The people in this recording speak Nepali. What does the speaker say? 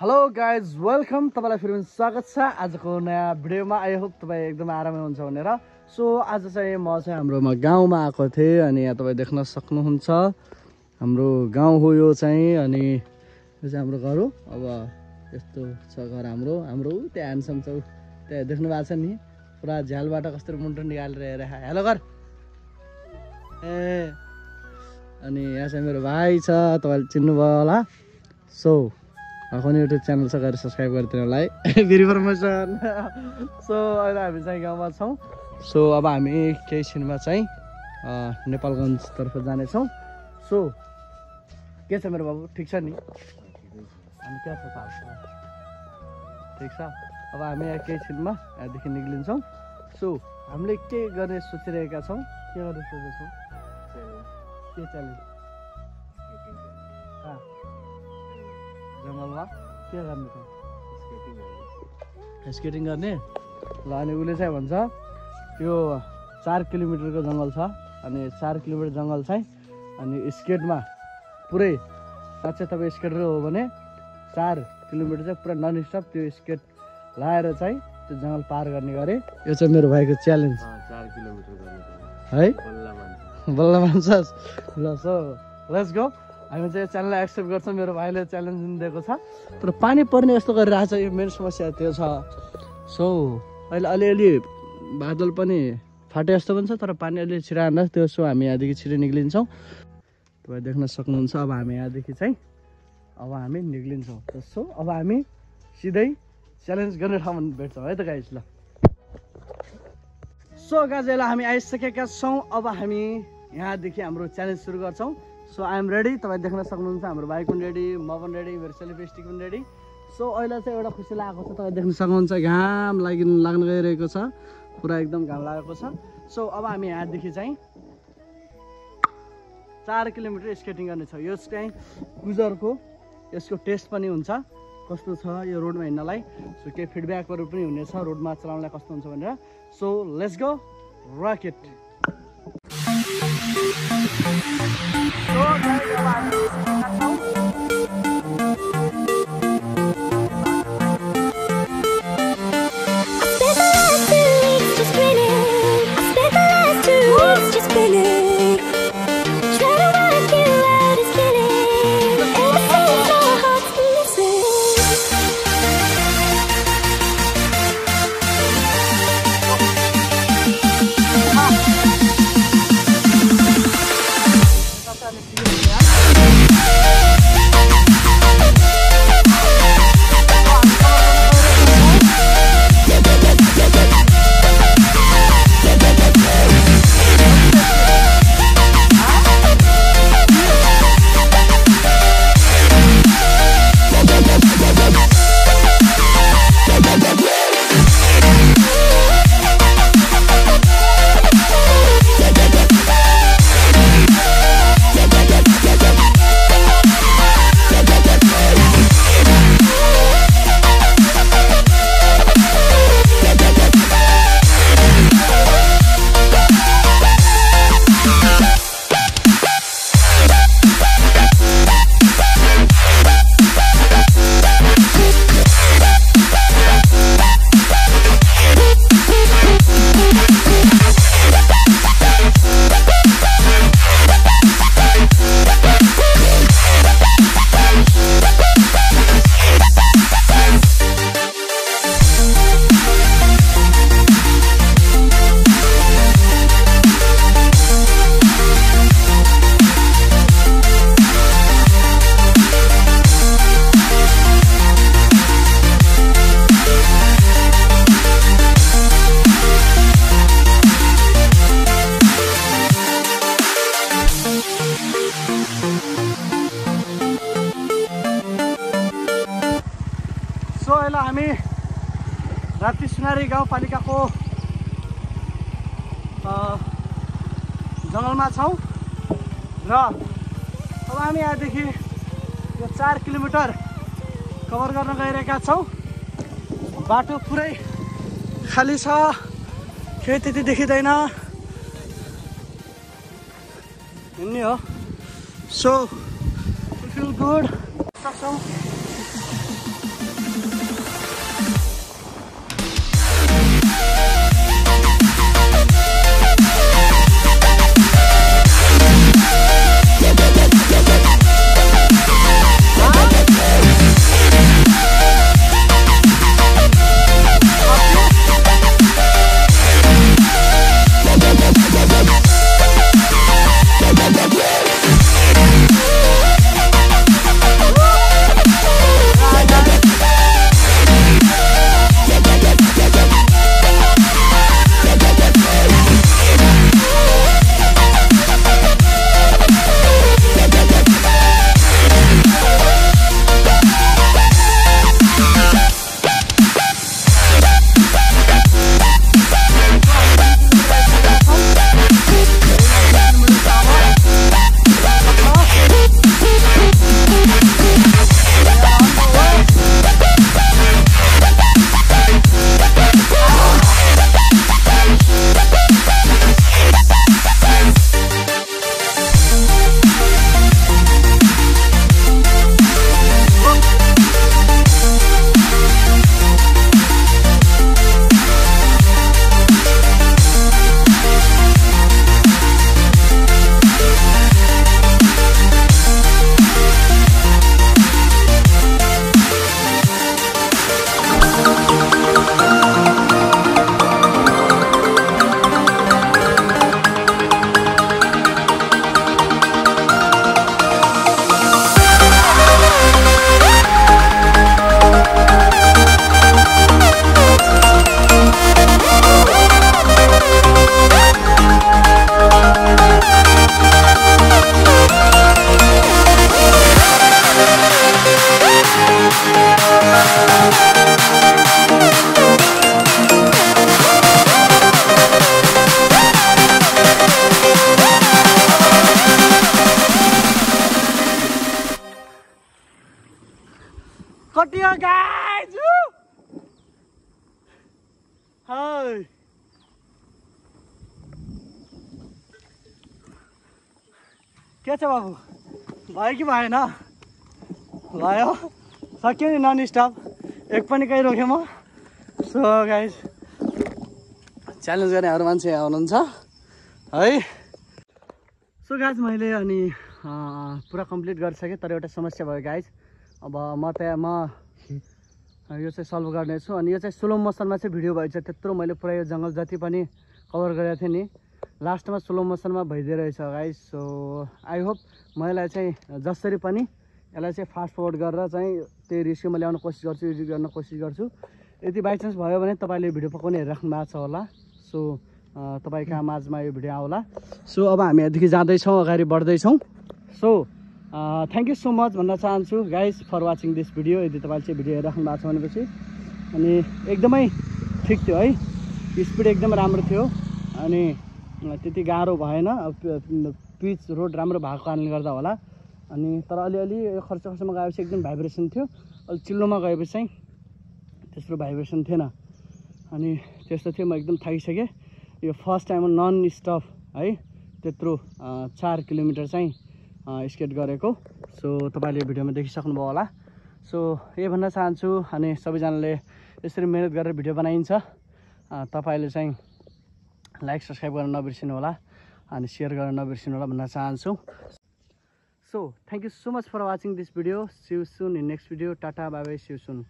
हेलो गाइज वेलकम तपाईँलाई फेरि पनि स्वागत छ। आजको नयाँ भिडियोमा आई होप तपाईँ एकदमै आरामै हुन्छ भनेर। सो आज चाहिँ म चाहिँ हाम्रोमा गाउँमा आएको थिएँ अनि यहाँ तपाईँ देख्न सक्नुहुन्छ। हाम्रो गाउँ हो यो चाहिँ अनि यो चाहिँ हाम्रो घर हो। अब यस्तो छ घर हाम्रो। हाम्रो त्यहाँ ह्यान्डसम छ। त्यहाँ देख्नु भएको छ नि। पुरा झ्यालबाट कस्तो मुन्टो निकालेर हेरेर हेलो घर। ए। अनि यहाँ चाहिँ मेरो भाइ छ। तपाईँले चिन्नुभयो होला। सो आफ्नो युट्युब च्यानल छ गएर सब्सक्राइब गरिदिनु होला है। फेरि प्रमोसन सो अहिले हामी चाहिँ गाउँमा छौँ। सो अब हामी केही छिनमा चाहिँ नेपालगञ्जतर्फ जानेछौँ। सो के छ मेरो बाबु? ठिक छ नि? अनि क्या छ? ठिक छ। अब हामी यहाँ केही छिनमा यहाँदेखि निक्लिन्छौँ। सो हामीले के गर्ने सोचिरहेका छौँ? के गर्ने सोचेछौँ के च्यालेन्ज जङ्गलमा के गर्ने। त स्केटिङ गर्ने। ल अनि उसले चाहिँ भन्छ यो चार किलोमिटरको जङ्गल छ अनि चार किलोमिटर जङ्गल चाहिँ अनि स्केटमा पुरै साँच्चै तपाईँ स्केटर हो भने चार किलोमिटर चाहिँ पुरा नन स्टप त्यो स्केट लाएर चाहिँ त्यो जङ्गल पार गर्ने गरे। यो चाहिँ मेरो भाइको च्यालेन्ज। चार किलोमिटर है? बल्ल मान्छ। बल्ल मान्छस् ल सो लेट्स गो हामी चाहिँ च्यानललाई एक्सेप्ट गर्छौँ मेरो भाइले च्यालेन्ज दिएको छ। तर पानी पर्ने यस्तो गरिरहेको छ यो मेन समस्या त्यो छ। सो अहिले अलिअलि बादल पनि फाटे जस्तो पनि छ तर पानी अलि छिराएर त्यो सो हामी यहाँदेखि छिटो निक्लिन्छौँ। तपाईँ देख्न सक्नुहुन्छ अब हामी यहाँदेखि चाहिँ अब हामी निक्लिन्छौँ। सो अब हामी सिधै च्यालेन्ज गर्ने ठाउँमा भेट्छौँ है त गाइस ल। सो गाजेला हामी आइसकेका छौँ। अब हामी यहाँदेखि हाम्रो च्यालेन्ज सुरु गर्छौँ। सो आइएम रेडी तपाईँ देख्न सक्नुहुन्छ हाम्रो भाइ पनि रेडी म पनि रेडी मेरो सेल्फी स्टिक पनि रेडी। सो अहिले चाहिँ एउटा खुसी लागेको छ तपाईँ देख्न सक्नुहुन्छ घाम लागि लाग्न गइरहेको छ। पुरा एकदम घाम लागेको छ। सो अब हामी यहाँदेखि चाहिँ चार किलोमिटर स्केटिङ गर्नेछ यो चाहिँ गुजरको यसको टेस्ट पनि हुन्छ। कस्तो छ यो रोडमा हिँड्नलाई? सो केही फिडब्याकहरू पनि हुनेछ रोडमा चलाउनलाई कस्तो हुन्छ भनेर। So let's go rocket ok 哥们 so अहिले हामी राप्ती सुनारी गाउँपालिकाको जङ्गलमा छौँ। र अब हामी यहाँदेखि यो चार किलोमिटर कभर गर्न गइरहेका छौँ। बाटो पुरै खाली छ। केही त्यति देखिँदैन। हिँड्ने हो। सो फिल गुड सक्छौँ कटियो गाइज हाय के छ बाबु? भयो कि भएन? भयो। सक्यो नि नन स्टप एक पनि कहीँ रोकेँ म। सो गाइज च्यालेन्ज गर्नेहरू मान्छे यहाँ हुनुहुन्छ है? सो गाइज मैले अनि पुरा कम्प्लिट गरिसकेँ तर एउटा समस्या भयो गाइज अब म त्यहाँ म यो चाहिँ सल्भ गर्नेछु। अनि यो चाहिँ स्लो मोसनमा चाहिँ भिडियो भएछ त्यत्रो मैले पुरा यो जङ्गल जति पनि कभर गरेको थिएँ नि लास्टमा स्लो मोसनमा भइदियो रहेछ गाइज सो आई होप म यसलाई चाहिँ जसरी पनि यसलाई चाहिँ फास्ट फरवर्ड गरेर चाहिँ त्यो रेसियोमा ल्याउन कोसिस गर्छु एडिट गर्न कोसिस गर्छु। यदि बाइचान्स भयो भने तपाईँले भिडियो पकाउने हेरिराख्नु भएको छ होला। सो तपाईँको माझमा यो भिडियो आउला। सो अब हामी यहाँदेखि जाँदैछौँ अगाडि बढ्दैछौँ। So thank you so much भन्न चाहन्छु guys for watching this video यदि तपाईँले चाहिँ भिडियो हेरिराख्नु भएको छ भनेपछि अनि एकदमै ठिक थियो है। स्पिड एकदम राम्रो थियो अनि त्यति गाह्रो भएन। पिच रोड राम्रो भएको कारणले गर्दा होला। अनि तर अलिअलि खर्च खर्चमा गएपछि एकदम भाइब्रेसन थियो। अलिक चिल्लोमा गएपछि चाहिँ त्यस्तो भाइब्रेसन थिएन। अनि त्यस्तो थियो म एकदम थाकिसकेँ। यो फर्स्ट टाइम नन स्टप है त्यत्रो चार किलोमिटर चाहिँ स्केट गरेको। सो तपाईँले भिडियोमा देखिसक्नुभयो होला। सो यही भन्न चाहन्छु अनि सबैजनाले यसरी मिहिनेत गरेर भिडियो बनाइन्छ। तपाईँले चाहिँ लाइक सब्सक्राइब गर्न नबिर्सिनु होला अनि सेयर गर्न नबिर्सिनु होला भन्न चाहन्छु। So thank you so much for watching this video see you soon in next video tata bye see you soon